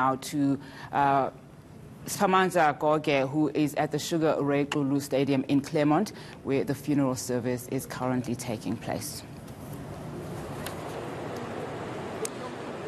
now to uh, Siphamandla Goge, who is at the Sugar Ray Xulu Stadium in Clermont, where the funeral service is currently taking place.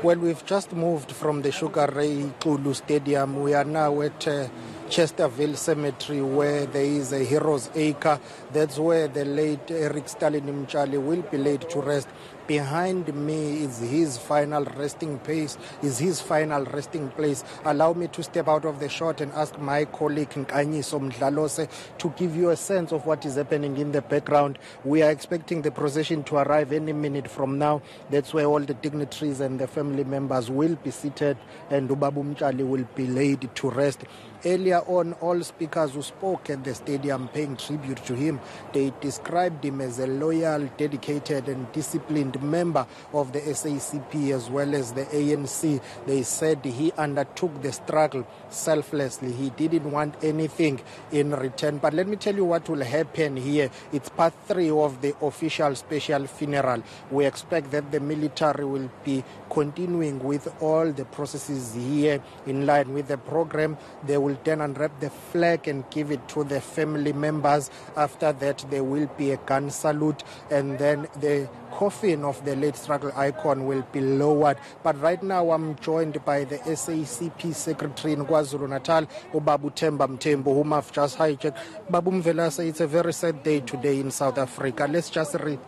Well, we've just moved from the Sugar Ray Xulu Stadium. We are now at uh, Chesterville Cemetery, where there is a Heroes Acre. That's where the late Eric Stalin Mtshali will be laid to rest. Behind me is his final resting place. Is his final resting place. Allow me to step out of the shot and ask my colleague Nkanyiso Mdlalose to give you a sense of what is happening in the background. We are expecting the procession to arrive any minute from now. That's where all the dignitaries and the family members will be seated, and Ubabu Mtshali will be laid to rest. Earlier on, all speakers who spoke at the stadium paying tribute to him, they described him as a loyal, dedicated, and disciplined member of the SACP as well as the ANC. They said he undertook the struggle selflessly. He didn't want anything in return. But let me tell you what will happen here. It's part three of the official special funeral. We expect that the military will be continuing with all the processes here in line with the program. They will then unwrap the flag and give it to the family members. After that, there will be a gun salute, and then the coffin of the late struggle icon will be lowered. But right now, I'm joined by the SACP secretary in KwaZulu Natal, Ubabu Themba Mthembu, whom I've just hijacked. Babu Mvelase, it's a very sad day today in South Africa. Let's just re-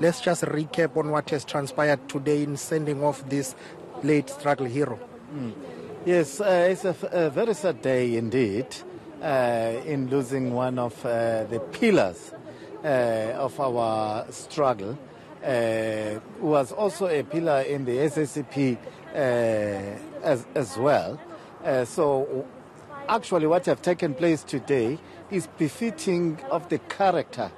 let's just recap on what has transpired today in sending off this late struggle hero. Mm. Yes, uh, it's a, very sad day indeed uh, in losing one of uh, the pillars uh, of our struggle, was also a pillar in the SACP uh, as, as well. so, actually, what has taken place today is befitting of the character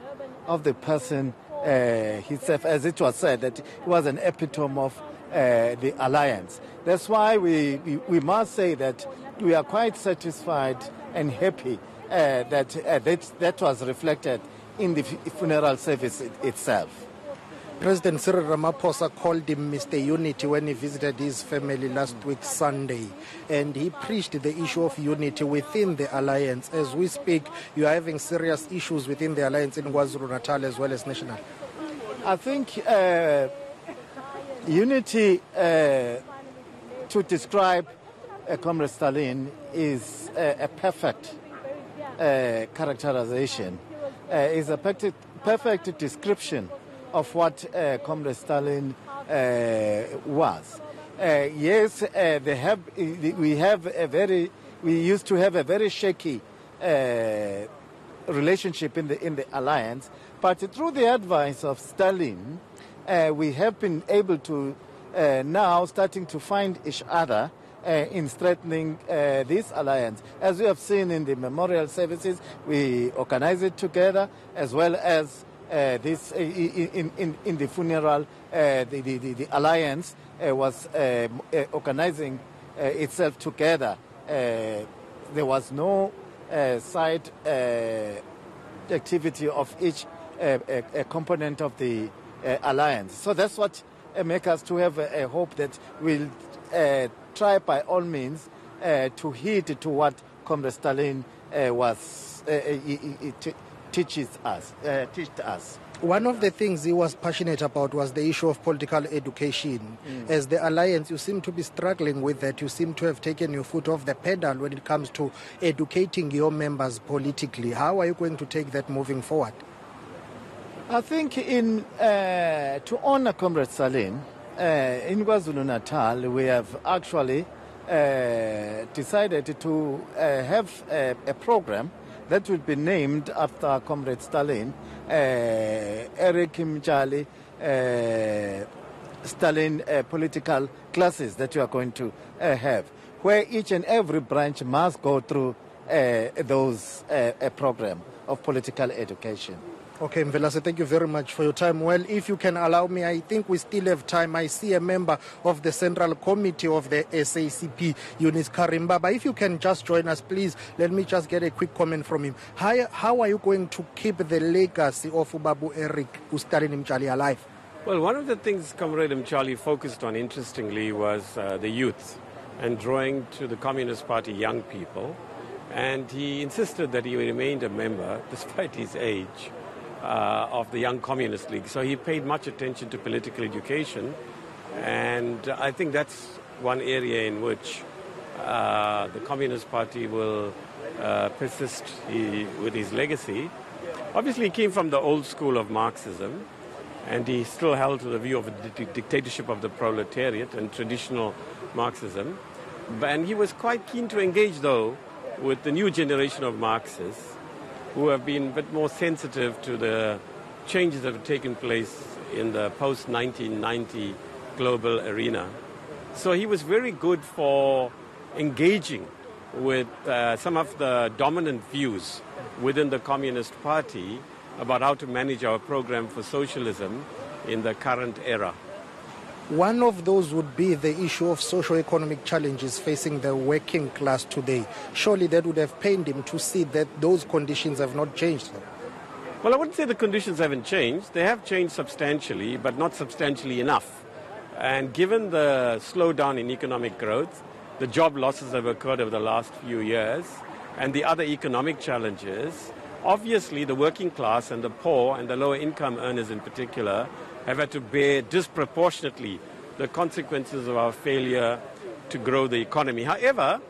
of the person himself, as it was said, that he was an epitome of the alliance. That's why we, we, must say that we are quite satisfied and happy uh, that, uh, that that was reflected in the funeral service it, itself. President Cyril Ramaphosa called him Mr. Unity when he visited his family last week, Sunday, and he preached the issue of unity within the alliance. As we speak, you are having serious issues within the alliance in KwaZulu Natal as well as national. I think uh, unity uh, to describe uh, Comrade Stalin is a, a perfect uh, characterization, uh, is a perfect, perfect description of what uh, Comrade Stalin uh, was. Uh, yes, uh, have, we have a very, we used to have a very shaky relationship in the, in the alliance, but through the advice of Stalin, we have been able to uh, now starting to find each other uh, in strengthening uh, this alliance. As we have seen in the memorial services, we organize it together as well as uh, this uh, in, in, in the funeral, uh, the, the, the, alliance uh, was uh, uh, organizing itself together. there was no side activity of each component of the alliance. So that's what uh, make us to have a, a hope that we'll uh, try by all means uh, to heed to what Comrade Stalin was teaches us, taught us. One of the things he was passionate about was the issue of political education. Mm. As the alliance, you seem to be struggling with that. You seem to have taken your foot off the pedal when it comes to educating your members politically. How are you going to take that moving forward? I think in uh, to honor Comrade Salim uh, in KwaZulu Natal, we have actually uh, decided to uh, have a, a, program that will be named after Comrade Stalin, uh, Eric Mtshali, uh, Stalin political classes that you are going to have, where each and every branch must go through those a program of political education. Okay, Mvelase, thank you very much for your time. Well, if you can allow me, I think we still have time. I see a member of the Central Committee of the SACP, Yunus Karimbaba. If you can just join us, please, let me just get a quick comment from him. How, how are you going to keep the legacy of Ubabu Eric Ustalin Mtshali alive? Well, one of the things Comrade Mtshali focused on, interestingly, was uh, the youth. and drawing to the Communist Party young people. And he insisted that he remained a member, despite his age, uh, of the Young Communist League. So he paid much attention to political education. And I think that's one area in which uh, the Communist Party will uh, persist he, with his legacy. Obviously, he came from the old school of Marxism, and he still held to the view of the dictatorship of the proletariat and traditional Marxism. And he was quite keen to engage, though, with the new generation of Marxists who have been a bit more sensitive to the changes that have taken place in the post 1990 global arena. So he was very good for engaging with uh, some of the dominant views within the Communist Party about how to manage our program for socialism in the current era. One of those would be the issue of socio-economic challenges facing the working class today. Surely that would have pained him to see that those conditions have not changed. Well, I wouldn't say the conditions haven't changed. They have changed substantially, but not substantially enough. And given the slowdown in economic growth, the job losses that have occurred over the last few years, and the other economic challenges, obviously the working class and the poor and the lower income earners in particular have had to bear disproportionately the consequences of our failure to grow the economy. However,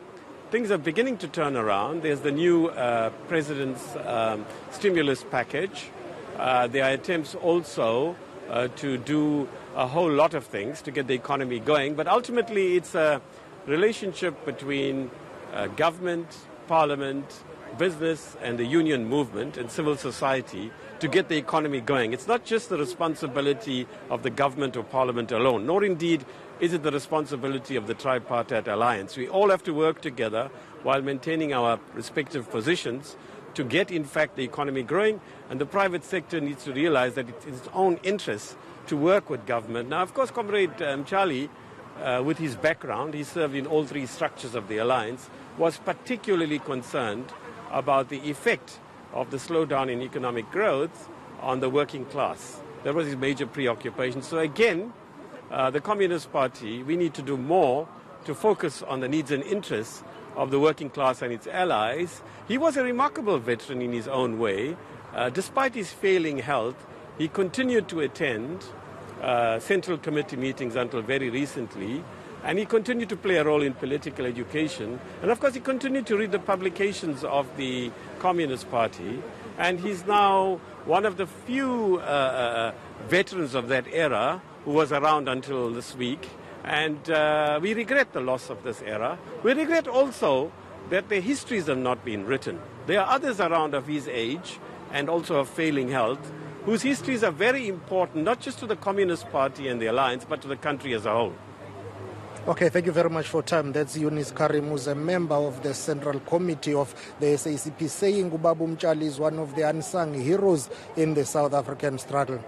things are beginning to turn around. There's the new uh, president's um, stimulus package. Uh, there are attempts also uh, to do a whole lot of things to get the economy going, but ultimately it's a relationship between uh, government, parliament, business, and the union movement and civil society to get the economy going. It's not just the responsibility of the government or parliament alone, nor indeed is it the responsibility of the tripartite alliance. We all have to work together while maintaining our respective positions to get, in fact, the economy growing. And the private sector needs to realize that it's in its own interest to work with government. Now, of course, Comrade um, Charlie, uh, with his background, he served in all three structures of the alliance, was particularly concerned about the effect of the slowdown in economic growth on the working class. That was his major preoccupation. So again, uh, the Communist Party, we need to do more to focus on the needs and interests of the working class and its allies. He was a remarkable veteran in his own way. Uh, despite his failing health, he continued to attend uh, Central Committee meetings until very recently. And he continued to play a role in political education. And of course, he continued to read the publications of the Communist Party. And he's now one of the few uh, uh, veterans of that era who was around until this week. And uh, we regret the loss of this era. We regret also that their histories have not been written. There are others around of his age and also of failing health whose histories are very important, not just to the Communist Party and the alliance, but to the country as a whole. Okay, thank you very much for time. That's Yunus Carrim, who's a member of the Central Committee of the SACP, saying Ubabu Mtshali is one of the unsung heroes in the South African struggle.